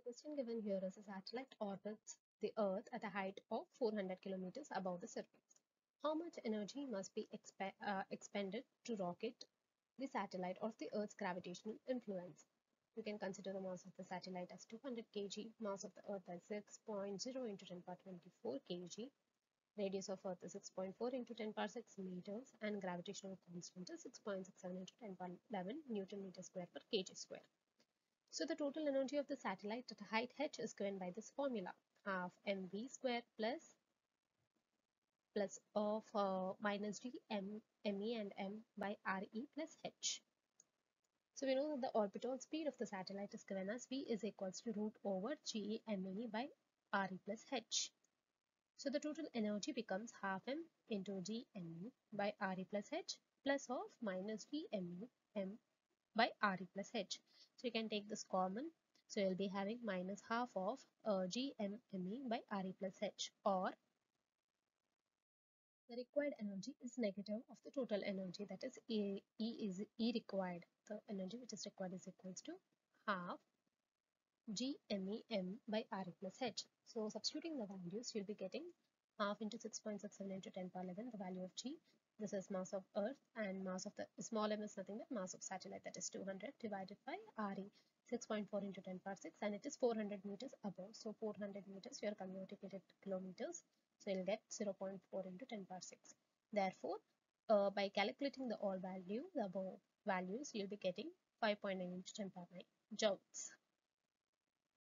The question given here is a satellite orbits the Earth at a height of 400 kilometers above the surface. How much energy must be expe uh, expended to rocket the satellite of the Earth's gravitational influence? You can consider the mass of the satellite as 200 kg, mass of the Earth as 6.0 into 10 power 24 kg, radius of Earth is 6.4 into 10 power 6 meters, and gravitational constant is 6.67 into 10 power 11 Newton meter square per kg square. So the total energy of the satellite at height h is given by this formula half mv square plus plus of uh, minus d m me and m by re plus h. So we know that the orbital speed of the satellite is given as v is equals to root over g me by re plus h. So the total energy becomes half m into g me by re plus h plus of minus v me m by re plus h. So you can take this common. So you'll be having minus half of uh, g m me by re plus h or the required energy is negative of the total energy that is E, e is E required. The energy which is required is equals to half G MEM by RE plus H. So substituting the values you'll be getting half into 6.67 into 10 power 11 the value of G. This is mass of earth and mass of the small m is nothing but mass of satellite that is 200 divided by RE 6.4 into 10 power 6 and it is 400 meters above. So 400 meters we are converting it to kilometers so you'll get 0.4 into 10 power 6. Therefore, uh, by calculating the all value, the above values, you'll be getting 5.9 into 10 power 9 joules.